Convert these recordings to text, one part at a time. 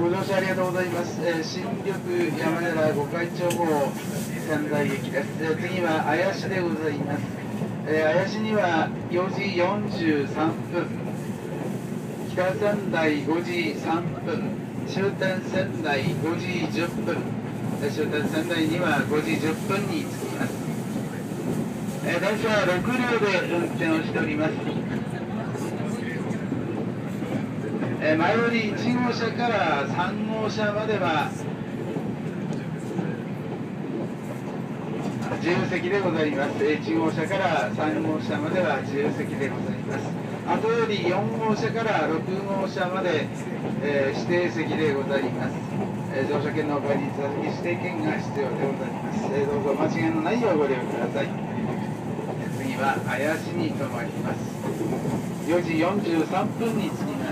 ご乗車ありがとうございます。えー、新緑山寺御開帳号仙台駅です。えー、次は綾市でございます。えー、綾市には4時43分、北仙台5時3分、終点仙台5時10分、終点仙台には5時10分に着きます。えー、電車は6両で運転をしております。え前より1号車から3号車までは自由席でございます。1号車から3号車までは自由席でございます。後より4号車から6号車まで、えー、指定席でございます、えー、乗車券のお借りいただき指定券が必要でございます、えー、どうぞ間違いのないようご利用ください。次は綾市に停まります。4時43分に着きます。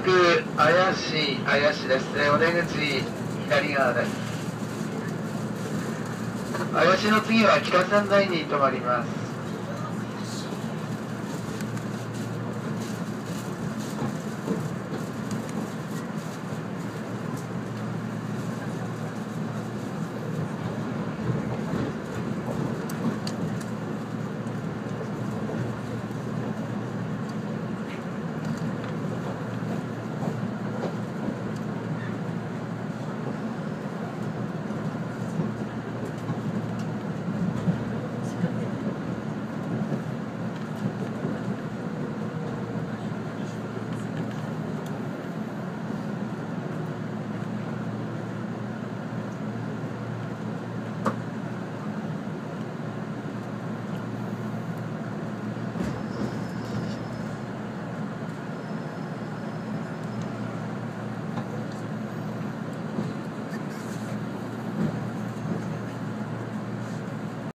く怪しい怪しいです、ねお出口左側です。怪しの次は北仙台に停まります。